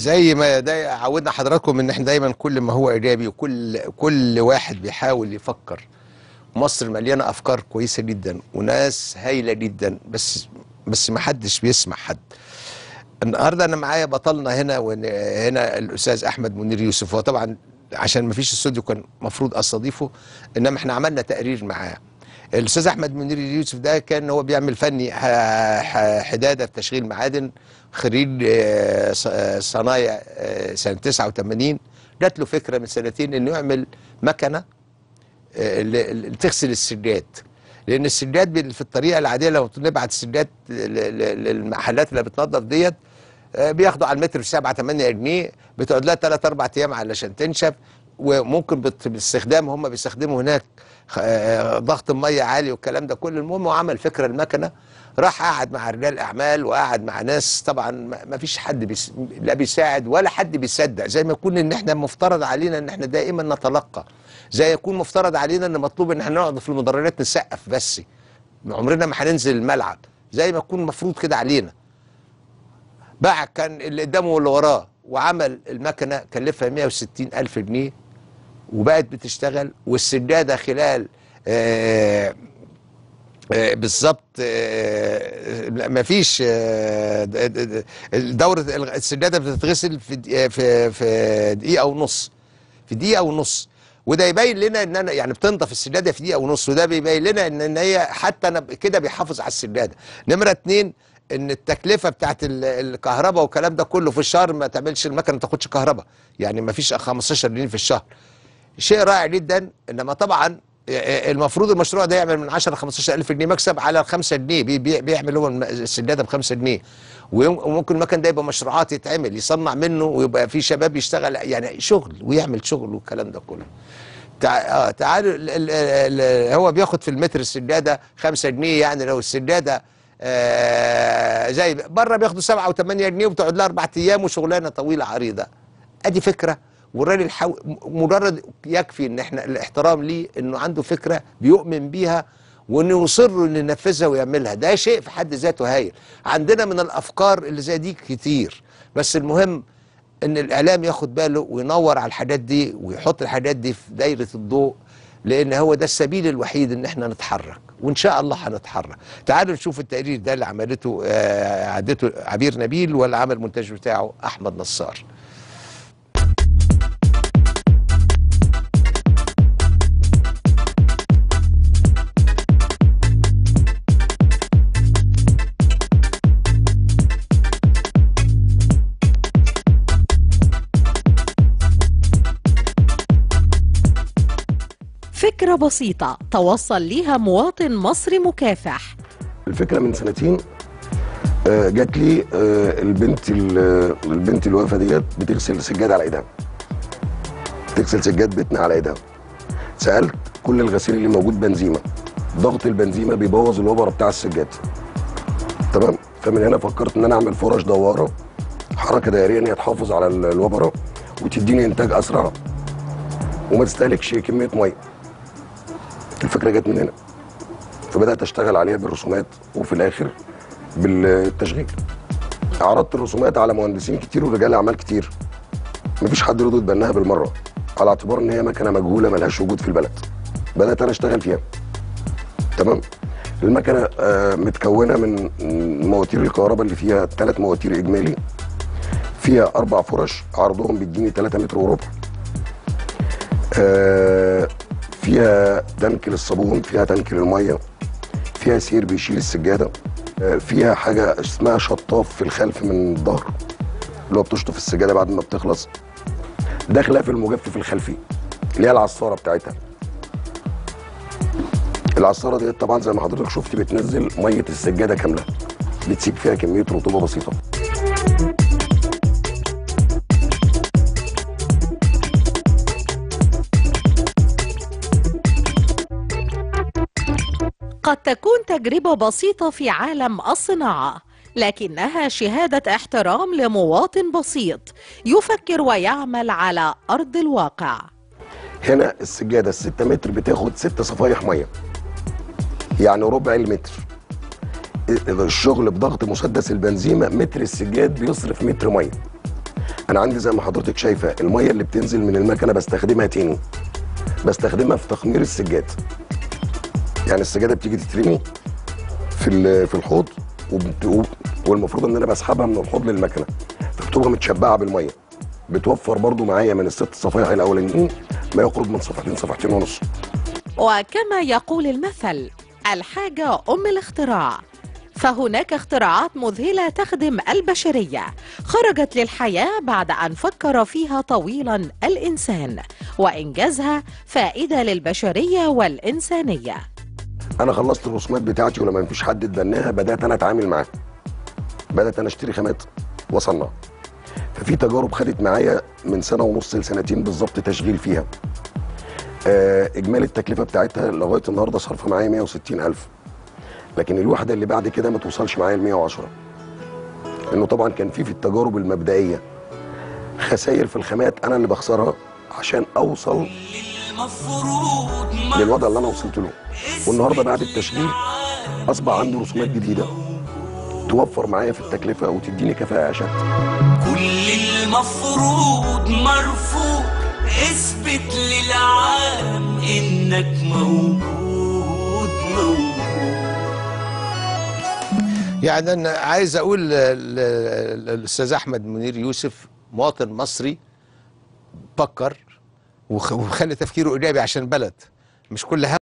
زي ما عودنا حضراتكم إن إحنا دايما كل ما هو إيجابي وكل كل واحد بيحاول يفكر. مصر مليانة أفكار كويسة جدا وناس هايلة جدا بس بس ما حدش بيسمع حد. النهارده أنا معايا بطلنا هنا هنا الأستاذ أحمد منير يوسف. هو طبعا عشان ما فيش استوديو كان المفروض أستضيفه إنما إحنا عملنا تقرير معاه. الأستاذ أحمد منير يوسف ده كان هو بيعمل فني ح- حدادة في تشغيل معادن خريج آه، آه، صنايع آه، سنة 89 جات له فكرة من سنتين إنه يعمل مكنة آه، اللي اللي تغسل السجاد. لأن السجاد في الطريقة العادية لو نبعت السجاد للمحلات اللي بتنظف ديت آه، بياخدوا على المتر ب 7 8 جنيه بتقعد لها 3 4 أيام علشان تنشف وممكن باستخدام هم بيستخدموا هناك آه، ضغط المية عالي والكلام ده كله. المهم هو عمل فكرة المكنة راح قعد مع رجال اعمال وقعد مع ناس. طبعا ما ما فيش حد بيس لا بيساعد ولا حد بيصدق. زي ما يكون إن إحنا مفترض علينا إن إحنا دائما نتلقى. زي يكون مفترض علينا إن مطلوب إن إحنا نقعد في المدرجات نسقف بس. عمرنا ما هننزل الملعب. زي ما يكون مفروض كده علينا. باع كان اللي قدامه واللي وراه وعمل المكنة كلفها 160 ألف جنيه. وبقت بتشتغل والسجادة خلال آه آه، بالظبط آه، ما فيش آه، د- د- د- دورة السجادة بتتغسل في في في دقيقة ونص في دقيقة ونص. وده يبين لنا إن أنا يعني بتنضف السجادة في دقيقة ونص وده بيبين لنا إن إن هي حتى أنا كده بيحافظ على السجادة. نمرة اتنين إن التكلفة بتاعت ال- الكهرباء والكلام ده كله في الشهر ما تعملش المكنة ما تاخدش كهرباء. يعني ما فيش 15 جنيه في الشهر. شيء رائع جدا إنما طبعا المفروض المشروع ده يعمل من 10 ل 15 ألف جنيه مكسب على 5 جنيه بي- بي- بيعمل هو السجاده ب 5 جنيه. وممكن المكن ده يبقى مشروعات يتعمل يصنع منه ويبقى في شباب يشتغل يعني شغل ويعمل شغل والكلام ده كله. تع... آه تعالوا ال... ال... ال... هو بياخد في المتر السجاده 5 جنيه يعني لو السجاده آه زي بره بياخدوا 7 و8 جنيه وبتقعد لها أربع أيام وشغلانة طويلة عريضة. أدي فكرة. والراجل حو... مجرد يكفي إن إحنا الاحترام ليه إنه عنده فكرة بيؤمن بيها وإنه يصر إنه ينفذها ويعملها. ده شيء في حد ذاته هايل. عندنا من الأفكار اللي زي دي كتير. بس المهم إن الإعلام ياخد باله وينور على الحاجات دي ويحط الحاجات دي في دايرة الضوء لأن هو ده السبيل الوحيد إن إحنا نتحرك. وإن شاء الله هنتحرك. تعالوا نشوف التقرير ده اللي عملته آه عدته عبير نبيل ولا عمل المونتاج بتاعه أحمد نصار. فكرة بسيطة توصل ليها مواطن مصري مكافح. الفكرة من سنتين آه، جات لي آه، البنت ال- البنت اللي واقفه ديت بتغسل سجاد على إيدها. بتغسل سجاد بيتنا على إيدها. سألت كل الغسيل اللي موجود بنزيمة. ضغط البنزيمة بيبوظ الوبره بتاع السجاد. تمام. فمن هنا فكرت إن أنا أعمل فرش دوارة حركة دائرية إن هي تحافظ على ال- الوبره وتديني إنتاج أسرع. وما تستهلكش كمية مية. الفكرة جت من هنا فبدأت أشتغل عليها بالرسومات وفي الآخر بالتشغيل. عرضت الرسومات على مهندسين كتير ورجال أعمال كتير. مفيش حد رضي يتبناها بالمرة. على اعتبار إن هي مكنة مجهولة ملهاش وجود في البلد. بدأت أنا أشتغل فيها. تمام؟ المكنة آه، متكونة من مواتير الكهرباء اللي فيها ثلاث مواتير إجمالي. فيها أربع فرش عرضهم بيديني 3 متر وربع. آه، فيها تانك للصابون فيها تانك للميه فيها سير بيشيل السجادة آه، فيها حاجة اسمها شطاف في الخلف من الظهر اللي هو بتشطف السجادة بعد ما بتخلص. ده خلاف المجفف الخلفي اللي هي العصارة بتاعتها. العصارة دي طبعا زي ما حضرتك شفت بتنزل مية السجادة كاملة بتسيب فيها كمية رطوبة بسيطة. قد تكون تجربة بسيطة في عالم الصناعة لكنها شهادة احترام لمواطن بسيط يفكر ويعمل على أرض الواقع. هنا السجادة الستة متر بتاخد ست صفايح مية يعني ربع المتر. الشغل بضغط مسدس البنزيمه متر السجاد بيصرف متر مية. أنا عندي زي ما حضرتك شايفة المية اللي بتنزل من المكنة بستخدمها تاني بستخدمها في تخمير السجاد. يعني السجاده بتيجي تترمي في ال- في الحوض وبت- والمفروض إن أنا بسحبها من الحوض للمكنة. فبتبقى متشبعة بالمية. بتوفر برضو معايا من الست صفائح الأولانيين. ما يقرب من صفحتين صفحتين ونص. وكما يقول المثل الحاجة أم الاختراع. فهناك اختراعات مذهلة تخدم البشرية. خرجت للحياة بعد أن فكر فيها طويلا الإنسان. وإنجازها فائدة للبشرية والإنسانية. أنا خلصت الرسومات بتاعتي ولما مفيش حد اتبناها بدأت أنا أتعامل معاه بدأت أنا أشتري خامات واصنع ففي تجارب خدت معايا من سنة ونص لسنتين بالظبط تشغيل فيها. آه إجمالي التكلفة بتاعتها لغاية النهارده صرف معايا 160 ألف. لكن الوحده اللي بعد كده ما توصلش معايا ل 110 لأنه طبعا كان في في التجارب المبدئية خسائر في الخامات أنا اللي بخسرها عشان أوصل للوضع اللي أنا وصلت له. والنهاردة بعد التشغيل أصبح عندي رسومات جديدة توفر معايا في التكلفة وتديني كفاءة أشد. كل المفروض مرفوض. اثبت للعالم إنك موجود موجود. يعني أنا عايز أقول للأستاذ أحمد منير يوسف مواطن مصري فكر وخلي تفكيره إيجابي عشان بلد مش كل هم